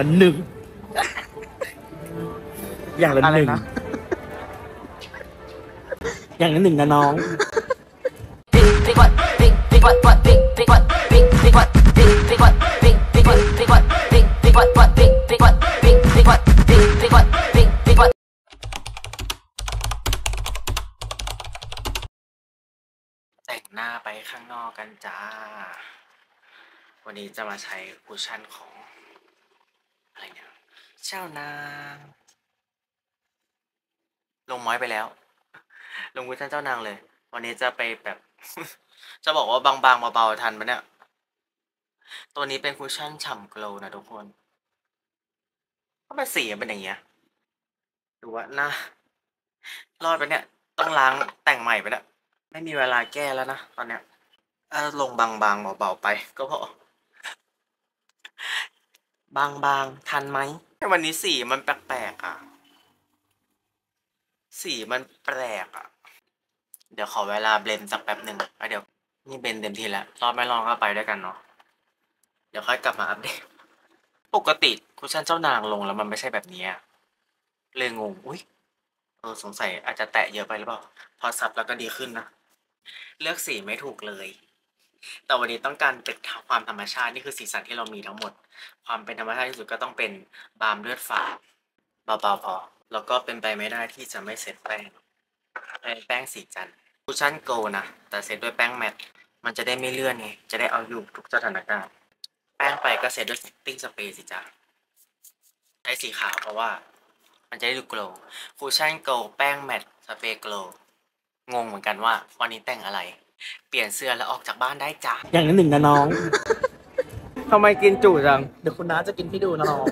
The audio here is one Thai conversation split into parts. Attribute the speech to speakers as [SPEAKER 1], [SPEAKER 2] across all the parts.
[SPEAKER 1] ละหนึ่ง อย่างละ
[SPEAKER 2] อะไร
[SPEAKER 1] หนึ่ง
[SPEAKER 2] นะ
[SPEAKER 1] อย่างละหนึ่งนะน้อง
[SPEAKER 3] big big what big big what what big big what big big what big big what big big what big what big big what what big big what big big what big big what big big what
[SPEAKER 1] แต่งหน้าไปข้างนอกกันจ้า วันนี้จะมาใช้คุชชั่นของอะไรเนี่ยเจ้านาง ลงม้อยไปแล้ว ลงคุชชั่นเจ้านางเลย วันนี้จะไปแบบ จะบอกว่าบางๆเบาๆทันปะเนี่ย ตัวนี้เป็นคุชชั่นฉ่ำ glow นะทุกคนก็เป็นสีเป็นอย่างเงี้ยดูว่าหน้ารอดไหมเนี่ย ต้องล้างแต่งใหม่ไหมเนี่ยไม่มีเวลาแก้แล้วนะตอนเนี้ยเออลงบางๆเบาๆไป ก็พอบางๆทันไหม วันนี้สีมันแปลกๆอะ สีมันแปลกอะ เดี๋ยวขอเวลา blend สักแป๊บหนึ่งแล้วเดี๋ยวนี่ blend เต็มที่แล้วรอดไม่รอดก็ไปด้วยกันเนาะ เดี๋ยวค่อยกลับมาอัปเดต ปกติคุชชั่นเจ้านางลงแล้วมันไม่ใช่แบบนี้อะเลยงง อุ้ยเออสงสัยอาจจะแตะเยอะไปหรือเปล่า พอซับแล้วก็ดีขึ้นนะ เลือกสีไม่ถูกเลย แต่วันนี้ต้องการเป็นความธรรมชาตินี่คือสีสันที่เรามีทั้งหมด ความเป็นธรรมชาติที่สุดก็ต้องเป็น balm เลือดฝาดเบาๆพอแล้วก็เป็นไปไม่ได้ที่จะไม่เซตแป้งเป็นแป้งสิจ๊ะคุชชั่น glow นะ แต่เซตด้วยแป้ง matte มันจะได้ไม่เลื่อนไงจะได้เอาอยู่ทุกสถานการณ์ แป้งไปก็เซตด้วยting spray สิจ้ะใช้สีขาวเพราะว่า มันจะได้ดู glow คุชชั่น glow แป้ง matte spray glow งงเหมือนกันว่าวันนี้แต่งอะไร เปลี่ยนเสื้อแล้วออกจากบ้านได้จ้ะ
[SPEAKER 2] อย่างละหนึ่งนะน้อง
[SPEAKER 1] ทำไมกินจุจัง
[SPEAKER 2] เดี๋ยวคุณน้าจะกินให้ดูนะน้อง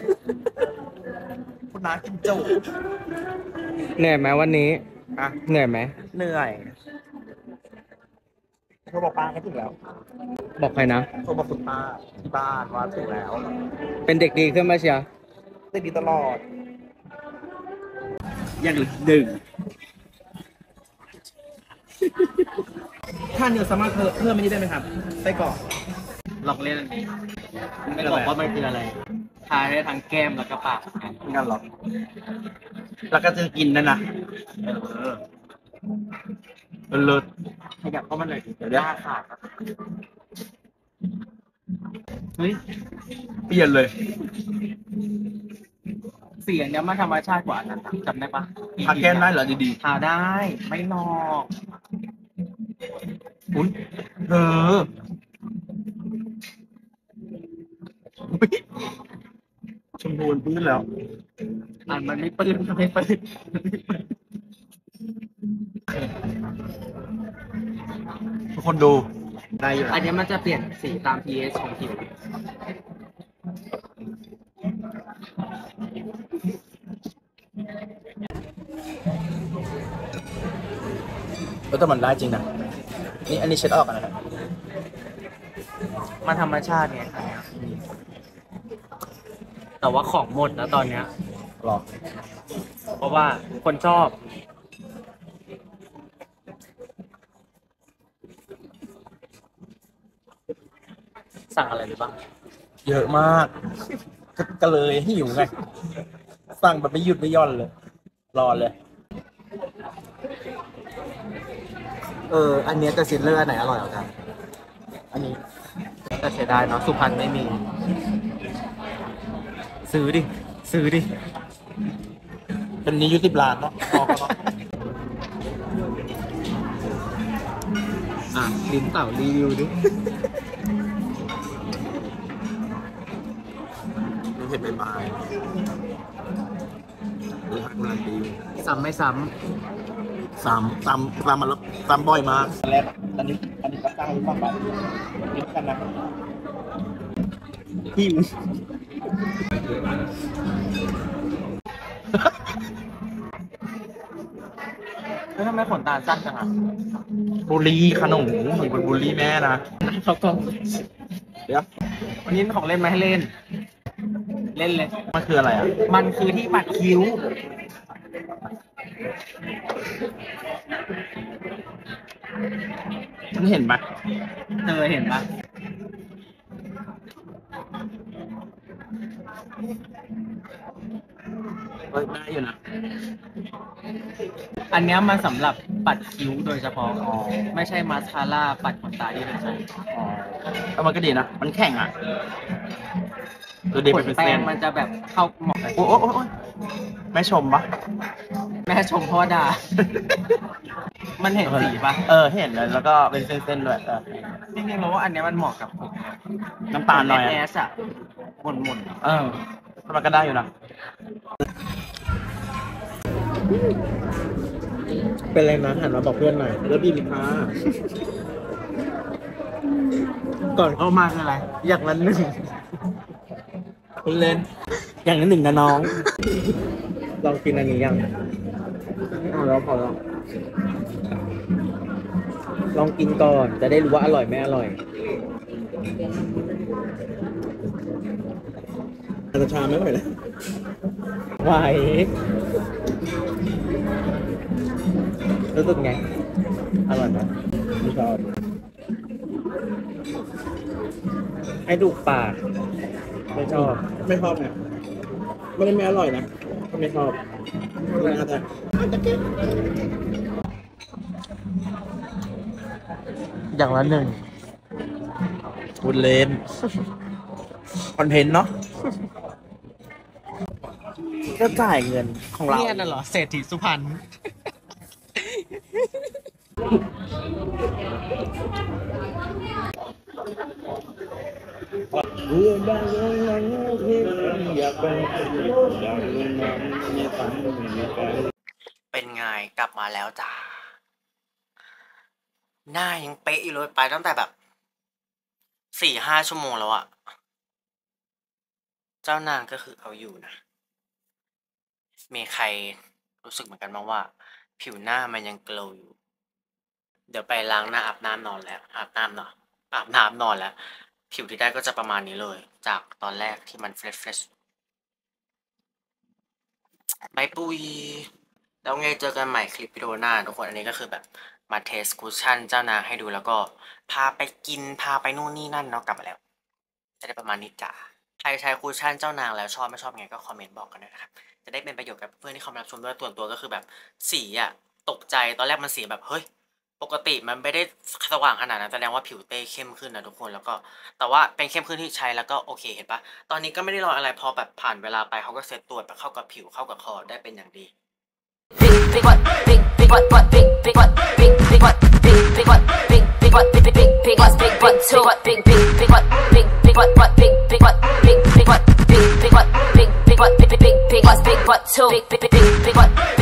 [SPEAKER 2] คุณน้ากินจุ
[SPEAKER 1] เหนื่อยไหมวันนี้
[SPEAKER 2] อะ
[SPEAKER 1] เหนื่อยไหม
[SPEAKER 2] เหนื่อยโทรบอกป้าก็ถึงแล้ว
[SPEAKER 1] บอกใครนะ
[SPEAKER 2] โทรบอกคุณป้าที่บ้านว่าถึงแล้ว
[SPEAKER 1] เป็นเด็กดีขึ้นมาเชียว
[SPEAKER 2] ได้ดีตลอด
[SPEAKER 1] อย่างหนึ่ง
[SPEAKER 2] ถ้าเนื้อสามารถเพิ่มเพิ่มไม่ได้ไหมครับไส้กรอก
[SPEAKER 1] ลองเล่นอันนี้ไม่บอกว่ามันคืออะไรทาได้ทั้งแก้มแล้วก็ปาก
[SPEAKER 2] งั้นหรอแล้วก็จะกินนั่นนะเออเลิศ
[SPEAKER 1] ขยับเข้ามาหน่อยดิ
[SPEAKER 2] เดี๋ยวเดี๋ยว
[SPEAKER 1] หน้าขาดครับเฮ้ย
[SPEAKER 2] เปลี่ยนเลย
[SPEAKER 1] เสียงเนี้ยมันธรรมชาติกว่าอันนั้นจำได้ปะ
[SPEAKER 2] ทาแก้มได้เหรอดี
[SPEAKER 1] ทาได้ ไม่นอก
[SPEAKER 2] ๆอุ้ยเธออุ๊ยชมพูนพื้นแล้ว
[SPEAKER 1] อันมันไม่ปื้นมันไม่ปื้น
[SPEAKER 2] ทุกคนดูได้อยู่
[SPEAKER 1] อันเนี้ยมันจะเปลี่ยนสีตาม pH ของผิว
[SPEAKER 2] แล้วแต่มันได้จริงนะ นี่อันนี้เช็ดออกกันนะครับ
[SPEAKER 1] มันธรรมชาติไงอันเนี้ยแต่ว่าของหมดแล้วตอนเนี้ย
[SPEAKER 2] หรอ
[SPEAKER 1] เพราะว่าคนชอบ สั่งอะไรหรือเปล่า
[SPEAKER 2] เยอะมากก็ก็เลยหิวไงสั่งแบบไม่หยุดไม่หย่อนเลย รอเลย เออ อันเนี้ยกับซิลเลอร์อันไหนอร่อยกว่ากัน อันนี้
[SPEAKER 1] แต่เสียดายเนาะสุพรรณไม่มี ซื้อดิ ซื้อดิ
[SPEAKER 2] เป็นนี้ยุติบลานเนาะพอก็เนาะ
[SPEAKER 1] อะลิ้นเต่ารีวิวดิ
[SPEAKER 2] ดูเห็นใบไม้หรือหักมันดี
[SPEAKER 1] ซ้ำไม่ซ้ำ
[SPEAKER 2] สามสามสามมาแล้วสามบ่อยมากอันแรกอันนี้อันนี้ก็ตั้งไว้บ้างไปกินกันนะหิวำ
[SPEAKER 1] แล้วทำไมขนตาสั้นจังอะ
[SPEAKER 2] บุรีขนมหนูเป็นบุรีแม่นะ
[SPEAKER 1] เขาก็
[SPEAKER 2] เดี๋ยว
[SPEAKER 1] วันนี้มีของเล่นมาให้เล่น เล่นเลย
[SPEAKER 2] มันคืออะไรอะ
[SPEAKER 1] มันคือที่ปัดคิ้ว
[SPEAKER 2] ฉันเห็นไหม
[SPEAKER 1] เธอเห็นปะ
[SPEAKER 2] เฮ้ยได้อยู่นะ
[SPEAKER 1] อันเนี้ยมันสำหรับปัดคิ้วโดยเฉพาะ
[SPEAKER 2] อ๋อ
[SPEAKER 1] ไม่ใช่มาสคาร่าปัดขนตาที่เราใช้
[SPEAKER 2] อ๋อแต่มันก็ดีนะ มันแข็งอะดูดี
[SPEAKER 1] ข
[SPEAKER 2] เป็น
[SPEAKER 1] น
[SPEAKER 2] เป็น
[SPEAKER 1] แป้
[SPEAKER 2] เส้
[SPEAKER 1] ง
[SPEAKER 2] น
[SPEAKER 1] มันจะแบบเข้าเหมาะกับ
[SPEAKER 2] โอ้โอ้โอ้โอ้แม่ชมปะ
[SPEAKER 1] แม่ชมพ่อด่า มันเห็นสีปะ
[SPEAKER 2] เออเห็นเลยแล้วก็เป็นเส้นๆด้วยเออ
[SPEAKER 1] จริงๆเราว่าอันเนี้ยมันเหมาะกับผม
[SPEAKER 2] น้ำตาลหน่อย
[SPEAKER 1] แอ
[SPEAKER 2] อะ
[SPEAKER 1] สอะหมุนหมุน
[SPEAKER 2] เออแต่มันก็ได้อยู่นะเป็นไรนะหันมาบอกเพื่อนหน่อยแล้วบีบค่ะก่อนเข้ามาคืออะไร อย่างนั้นหนึ่งคุณเล่นอย่างนั้นหนึ่งนะน้อง ลองกินอันนี้ยังเอาแล้วพอแล้วลองกินก่อน จะได้รู้ว่าอร่อยไม่อร่อยอาจจะชาไม่ไหวเลยไหวรู้สึกไง อร่อยไหมไม่ชอบให้ดูปาก ไม่ชอบ ไม่ชอบเนี่ยไม่ได้ไม่อร่อยนะ ไม่ชอบไม่น่าจะอย่างละหนึ่งคุณเลนคอนเทนต์เนาะก็จ่ายเงินของเรา
[SPEAKER 1] เนี่ยน่ะเหรอเศรษฐีสุพรรณ
[SPEAKER 2] เรื่องบางเรื่องที่อยากเป็นอย่างนั้นไม่ฝันไม่มีใคร
[SPEAKER 1] เป็นไงกลับมาแล้วจ้า หน้ายังเป๊ะอยู่เลยไปตั้งแต่แบบสี่ห้าชั่วโมงแล้วอะเจ้านางก็คือเอาอยู่นะ มีใครรู้สึกเหมือนกันบ้างว่า ผิวหน้ามันยังเกลวอยู่ เดี๋ยวไปล้างหน้าอาบน้ำนอนแล้วอาบน้ำเนาะ อาบน้ำนอนแล้ว ผิวที่ได้ก็จะประมาณนี้เลย จากตอนแรกที่มัน fresh fresh บายปุยแล้วไงเจอกันใหม่คลิปวิดีโอหน้าทุกคนอันนี้ก็คือแบบมา test คุชชั่นเจ้านางให้ดูแล้วก็พาไปกินพาไปนู่นนี่นั่นเนาะกลับมาแล้ว จะได้ประมาณนี้จ้าใครใช้คุชชั่นเจ้านางแล้วชอบไม่ชอบไงก็คอมเมนต์บอกกันด้วยนะครับจะได้เป็นประโยชน์กับเพื่อนที่เขามารับชมด้วยส่วนตัวก็คือแบบสีอะตกใจตอนแรกมันสีแบบเฮ้ย ปกติมันไม่ได้สว่างขนาดนั้นแสดงว่าผิวเต้เข้มขึ้นนะทุกคนแล้วก็แต่ว่าเป็นเข้มขึ้นที่ใช้แล้วก็โอเคเห็นปะตอนนี้ก็ไม่ได้รออะไรพอแบบผ่านเวลาไปเขาก็เซตตัวแบบเข้ากับผิวเข้ากับคอได้เป็นอย่างดี
[SPEAKER 3] Big, big what? Big, big what? What? Big, big what? Big, big what? Big, big what? Big, big what? Big, big, big, big what? Big, what? Two what? Big, big, big what? Big, big what? What? Big, big what? Big, big what? Big, big what? Big, big what? Big, big, big, big what? Big, what? Two. Big, big, big, big what? Big,